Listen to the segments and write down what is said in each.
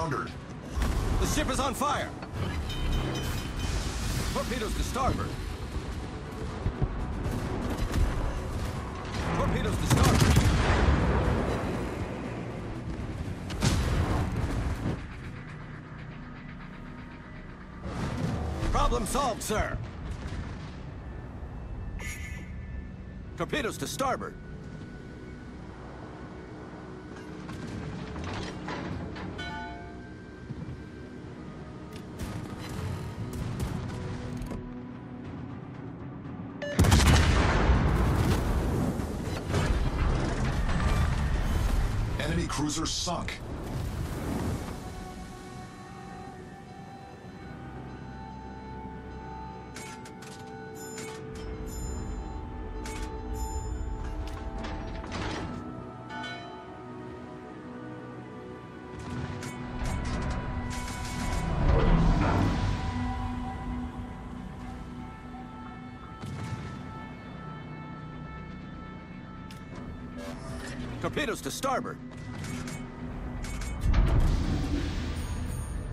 Foundered. The ship is on fire! Torpedoes to starboard! Torpedoes to starboard! Problem solved, sir! Torpedoes to starboard! Cruiser sunk. Torpedoes to starboard!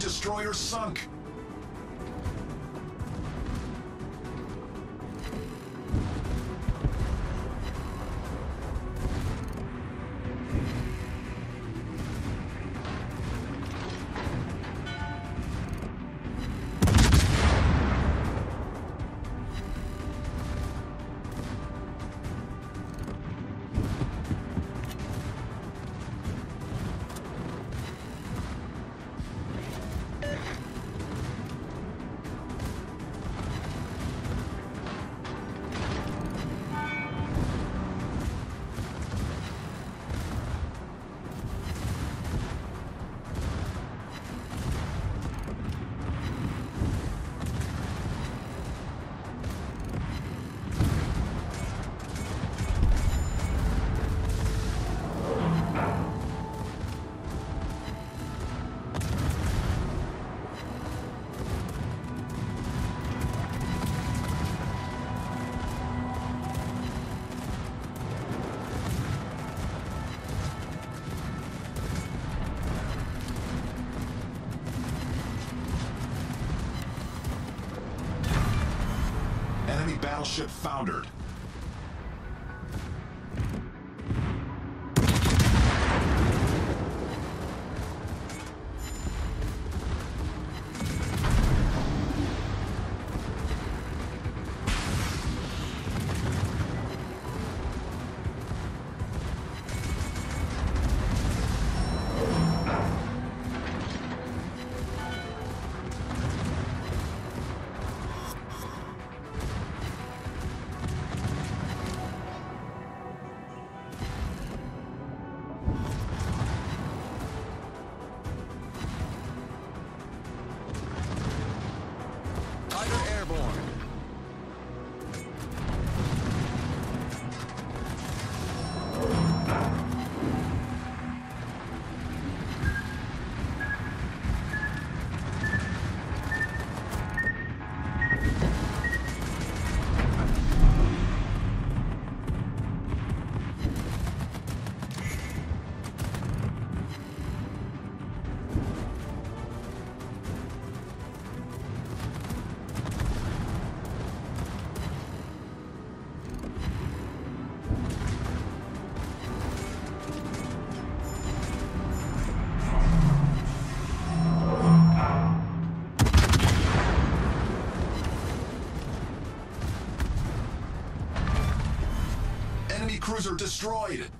Destroyer sunk. Battleship foundered. Cruiser destroyed.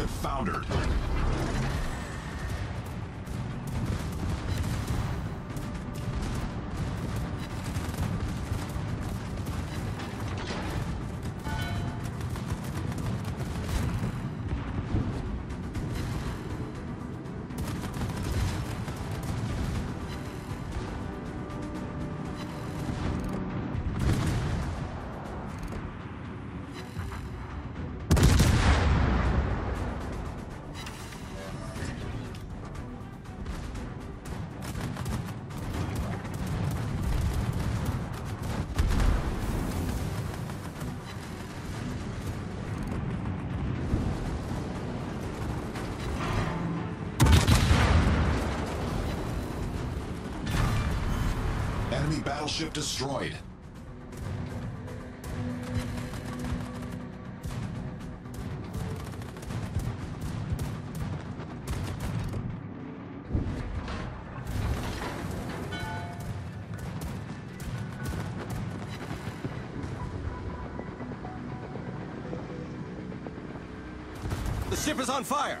Battleship foundered. Enemy battleship destroyed. The ship is on fire!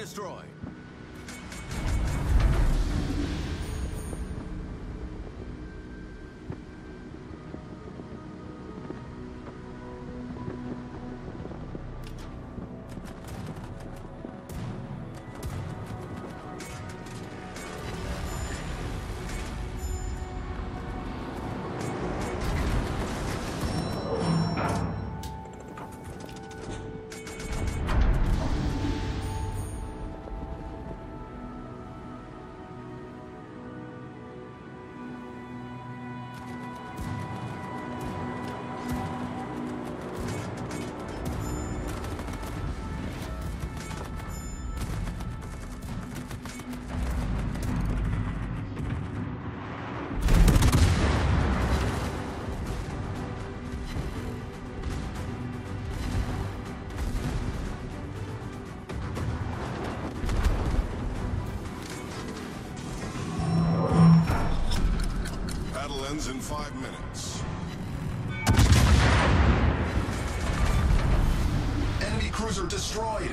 Destroyed. In five minutes. Enemy cruiser destroyed.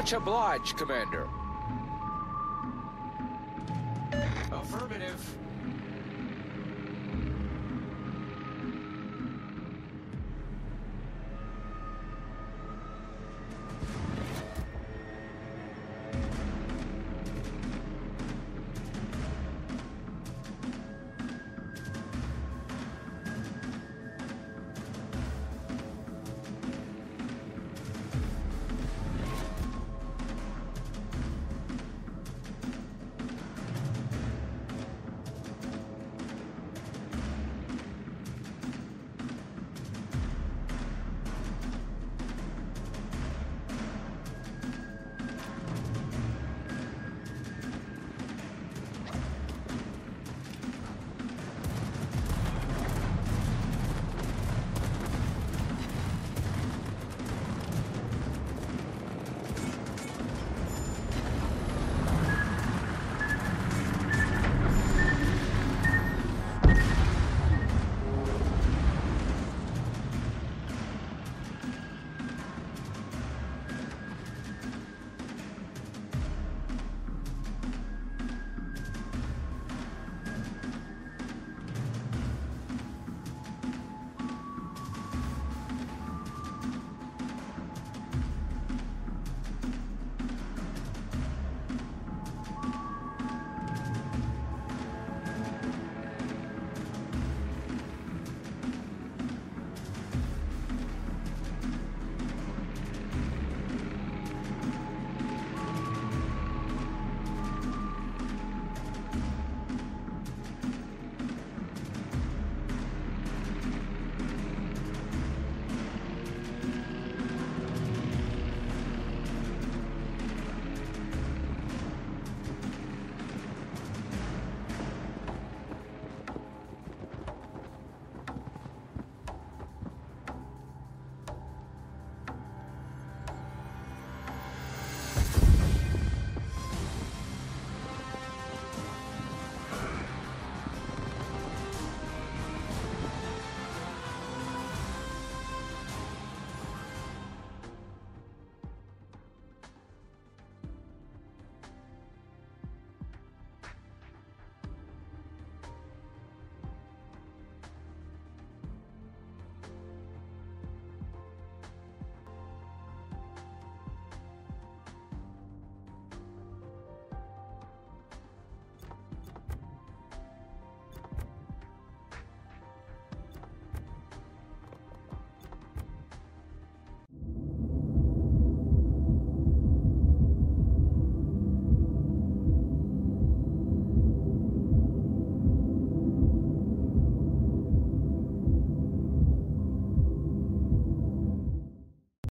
Much obliged, Commander. Affirmative.